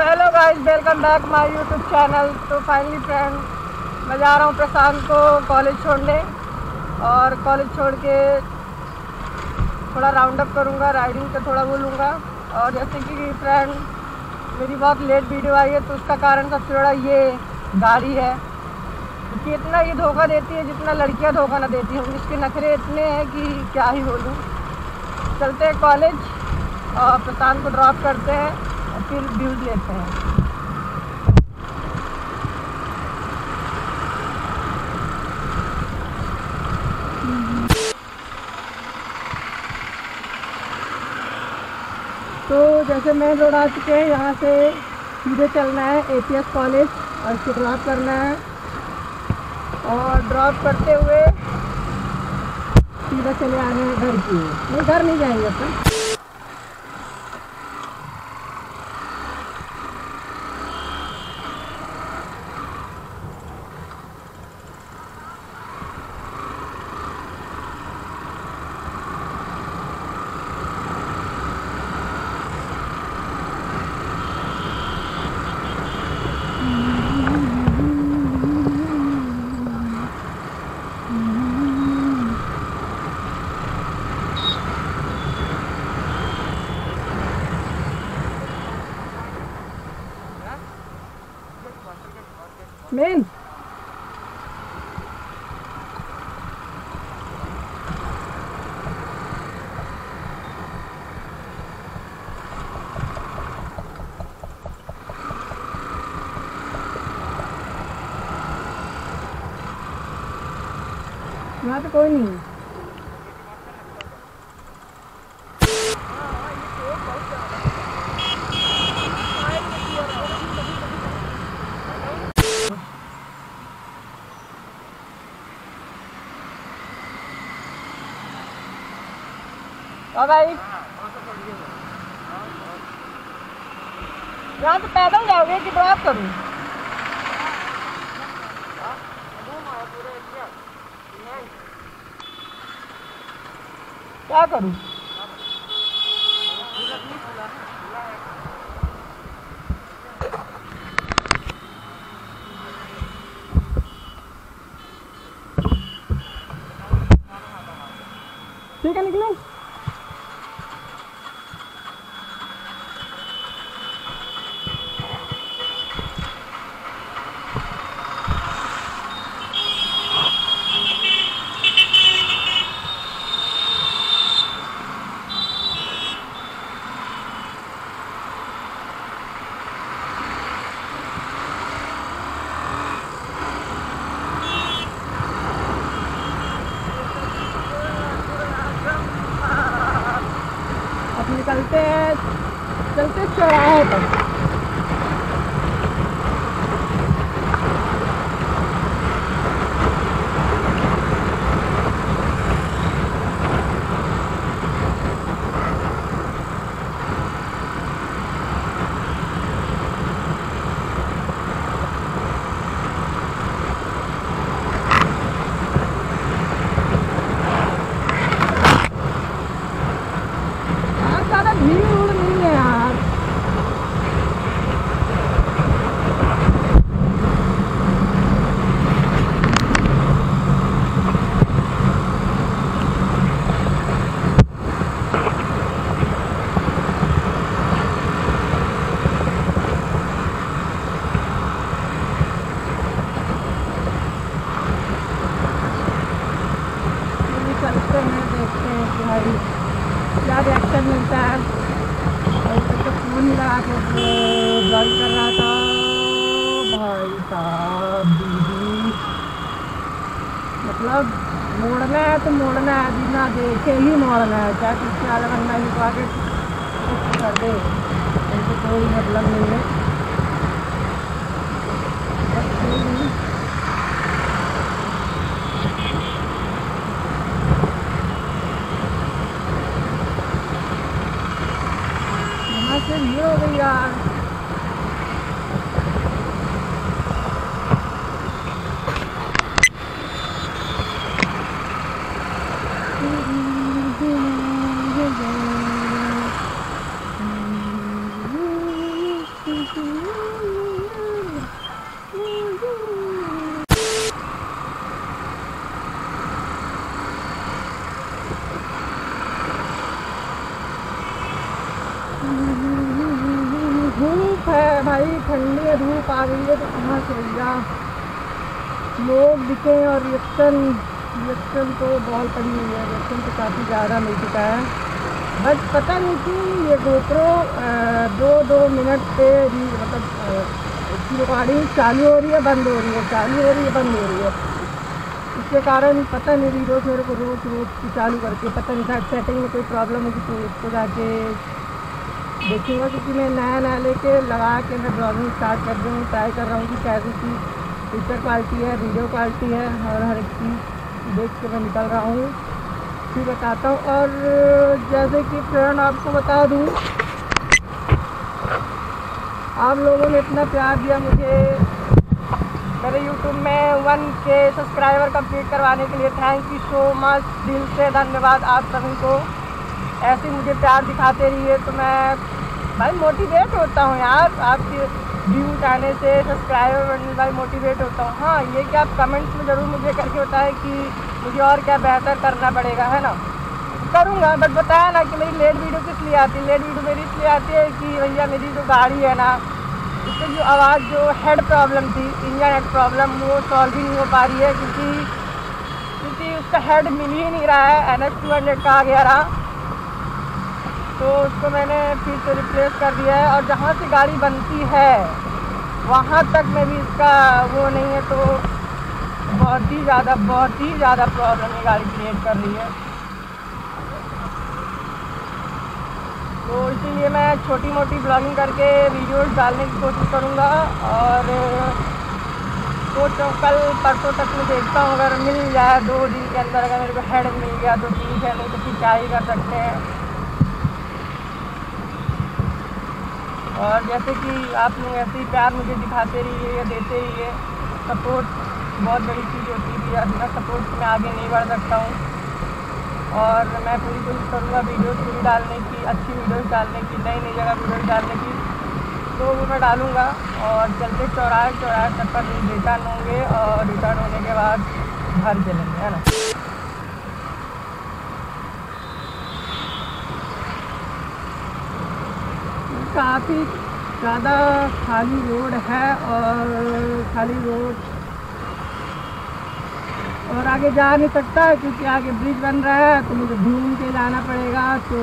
Hello guys welcome back my YouTube channel तो finally friend मैं जा रहा हूँ प्रशांत को कॉलेज छोड़ने और कॉलेज छोड़ के थोड़ा राउंड अप करूँगा राइडिंग का थोड़ा बोलूँगा और जैसे कि फ्रेंड मेरी बहुत लेट वीडियो आई है तो उसका कारण सबसे बड़ा ये गाड़ी है। क्योंकि इतना ये धोखा देती है जितना लड़कियाँ धोखा ना देती हैं इसके नखरे इतने हैं कि क्या ही बोलूँ। चलते हैं कॉलेज और प्रशांत को ड्रॉप करते हैं। फिर व्यूज़ लेते हैं। तो जैसे मेन रोड आ चुके हैं, यहाँ से सीधे चलना है एपीएस कॉलेज और इसको ड्रॉप करना है। और ड्रॉप करते हुए सीधा चले आ रहे हैं घर की नहीं, घर नहीं जाएँगे अपन मेन यहाँ पे कोई नहीं। है हाँ भाई पैदल जाओगे कि ड्रॉप करूँ? क्या करूँ? ठीक है निकलो अब निकलते हैं चलते चौराहे पर यहाँ ज़्यादा भीड़ उड़ नहीं है यार चलिए चलते हैं देखते हैं कि भाई क्या मिलता है और तक तो फ़ोन लगा के ड्राइव कर रहा था, भाई साहब दीदी मतलब मोड़ना है तो मोड़ना है बिना देखे ही मोड़ना है क्या पीछे वाला बंदा ही तो कर दे। ऐसे कोई मतलब नहीं है। बस कोई नहीं यहाँ से भीड़ हो गई यार है भाई धूप आ गई है तो कहाँ से भैया लोग दिखे और रिएक्शन रिएक्शन तो बहुत पड़ी हुई है। रिएक्शन तो काफ़ी ज़्यादा मिल चुका है। बट पता नहीं कि ये गोप्रो दो दो मिनट पे मतलब रिकॉर्डिंग चालू हो रही है, बंद हो रही है, चालू हो रही है, बंद हो रही है। इसके कारण पता नहीं वीडियोस मेरे को रोज़ रोज़ चालू करके, पता नहीं था सेटिंग में कोई प्रॉब्लम होगी तो उसको जाके देखूँगा क्योंकि मैं नया नया लेके लगा के मैं ब्लॉगिंग स्टार्ट कर दूँ ट्राई कर रहा हूँ कि कैसी चीज़ पिक्चर क्वालिटी है वीडियो क्वालिटी है, और हर एक चीज़ देख के मैं निकल रहा हूँ। फिर बताता हूँ, और जैसे कि फ्रेंड आपको बता दूँ, आप लोगों ने इतना प्यार दिया मुझे। मेरे यूट्यूब में वन के सब्सक्राइबर कंप्लीट करवाने के लिए थैंक यू सो मच दिल से धन्यवाद आप सभी को। ऐसे मुझे प्यार दिखाते रहिए तो मैं भाई मोटिवेट होता हूँ यार। आपके व्यूज़ आने से सब्सक्राइबर बनने भाई मोटिवेट होता हूँ। हाँ ये कि आप कमेंट्स में ज़रूर मुझे करके बताएँ कि मुझे और क्या बेहतर करना पड़ेगा, है ना? करूँगा बट बताया ना कि मेरी लेट वीडियो किस लिए आती है? लेट वीडियो मेरी इसलिए आती है कि भैया मेरी जो गाड़ी है ना, उससे जो आवाज़, जो हेड प्रॉब्लम थी, इंजन हेड प्रॉब्लम वो सॉल्व ही नहीं हो पा रही है, क्योंकि क्योंकि उसका हेड मिल ही नहीं रहा है एन एस टू हंड्रेड का आ गया रहा तो उसको मैंने फिर से रिप्लेस कर दिया है और जहाँ से गाड़ी बनती है, वहाँ तक में भी इसका वो नहीं है तो बहुत ही ज़्यादा, बहुत ही ज़्यादा प्रॉब्लम ये गाड़ी क्रिएट कर रही है। तो इसीलिए मैं छोटी मोटी ब्लॉगिंग करके वीडियोस डालने की कोशिश करूँगा और सोच कल परसों तक मैं देखता हूँ अगर मिल जाए, दो दिन के अंदर अगर मेरे को हेड मिल गया तो ठीक है नहीं तो फिर क्या ही कर सकते हैं। और जैसे कि आप लोग ऐसे ही प्यार मुझे दिखाते रहिए या देते रहिए सपोर्ट बहुत बड़ी चीज़ होती है बिना सपोर्ट मैं आगे नहीं बढ़ सकता हूँ। और मैं पूरी कोशिश करूँगा वीडियोस पूरी डालने की, अच्छी वीडियोस डालने की नई नई जगह वीडियोस डालने की। तो वो मैं डालूँगा और चलते चौराहे चौराहे तक पर रिटर्न होंगे और रिटर्न होने के बाद घर चलेंगे, है ना? काफ़ी ज़्यादा खाली रोड है और खाली रोड और आगे जा नहीं सकता क्योंकि आगे ब्रिज बन रहा है तो मुझे घूम के जाना पड़ेगा तो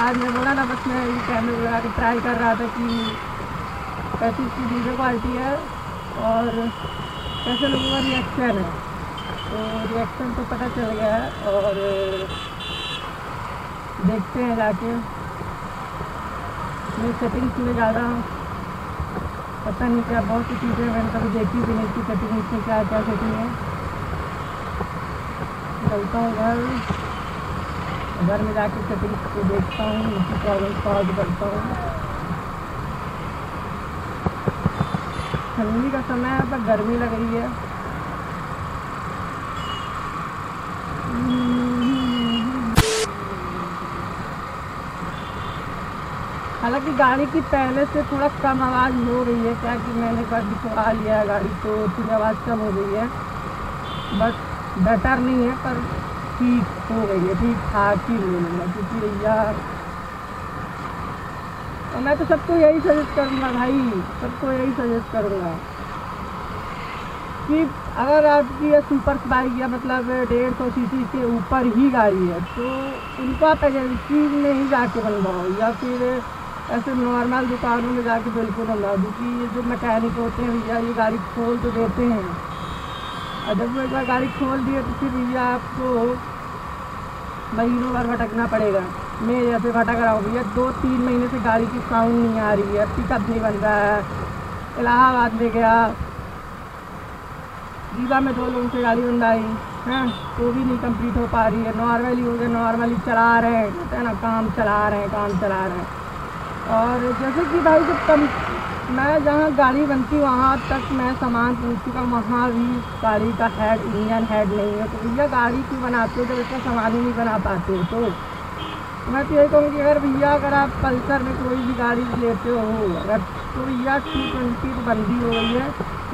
आज मैं बोला ना, बस मैं ये कैमरे लगा के ट्राई कर रहा था कि कैसी इसकी वीडियो क्वालिटी है और कैसे लोगों का रिएक्शन है। तो रिएक्शन तो पता चल गया है और देखते हैं जाके। मैं सेटिंग्स में जा रहा हूँ पता नहीं क्या, बहुत सी चीज़ें मैंने कभी देखी भी नहीं थी सेटिंग इसमें क्या क्या सेटिंग है। चलता हूँ घर। घर में जाकर सेटिंग्स को देखता हूँ उनकी प्रॉब्लम सॉल्व करता हूँ। ठंडी का समय है, पर गर्मी लग रही है। हालाँकि गाड़ी की पहले से थोड़ा कम आवाज़ हो रही है, क्या कि मैंने एक बार दिखवा लिया है गाड़ी तो थोड़ी आवाज़ कम हो गई है। बस बेटर नहीं है, पर ठीक हो गई है, ठीक ठाक ही बोलूँगा क्योंकि भैया और मैं तो सबको यही सजेस्ट करूँगा भाई, सबको यही सजेस्ट करूँगा कि अगर आपकी ये सुपर बाइक या मतलब डेढ़ सी सी के ऊपर ही गाड़ी है तो उनको आप एजेंसी में ही जाके बनवाओ, या फिर ऐसे नॉर्मल दुकानों में जाके बिल्कुल मंगा दूँ कि ये जो मैकेनिक होते हैं भैया, ये गाड़ी खोल तो देते हैं। और जब एक बार गाड़ी खोल दिए तो फिर भैया आपको महीनों भर भटकना पड़ेगा। मैं जैसे भटक रहा हूँ भैया दो तीन महीने से गाड़ी की साउंड नहीं आ रही है पिकअप नहीं बन रहा है। इलाहाबाद में गया। रीवा में दो लोगों से गाड़ी बनवाई हैं? वो भी नहीं कंप्लीट हो पा रही है। नॉर्मली हो गया नॉर्मली चला रहे हैं। कहते हैं ना, काम चला रहे हैं, काम चला रहे हैं। और जैसे कि भाई जब कम मैं जहाँ गाड़ी बनती वहाँ तक मैं सामान पूछ चुका वहाँ भी गाड़ी का हेड इंजन हेड नहीं है। तो भैया गाड़ी क्यों बनाते हो? जब इसका सामान ही नहीं बना पाते हो तो। मैं तो यही कहूँगी, अगर भैया, अगर आप पल्सर में कोई भी गाड़ी लेते हो, अगर तो भैया टू ट्वेंटी तो बंदी हो गई है।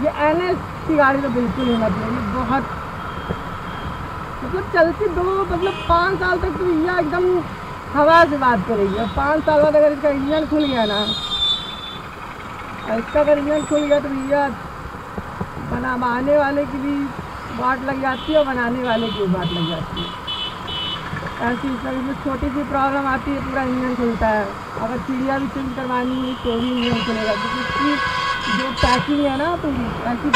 ये एन एस की गाड़ी तो बिल्कुल ही मत ये बहुत। मतलब चलती दो मतलब पाँच साल तक तो भैया एकदम हवा से बात करेगी। अब पाँच साल बाद अगर इसका इंजन खुल गया ना, और इसका अगर इंजन खुल गया तो भैया बना बनाने वाले की भी बाट लग जाती है और बनाने वाले की भी बाट लग जाती है। ऐसी कभी छोटी सी प्रॉब्लम आती है, पूरा इंजन खुलता है। अगर चिड़िया भी चेंज करवानी है तो भी इंजन खुलेगा। क्योंकि इसकी जो पैकिंग है ना तो ऐसी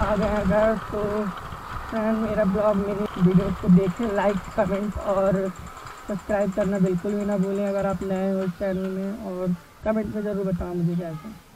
आ गए अगर तो मेरा ब्लॉग, मेरे वीडियो को देखें लाइक कमेंट और सब्सक्राइब करना बिल्कुल भी ना भूलें अगर आप नए हो इस चैनल में और कमेंट में ज़रूर बताओ मुझे कैसे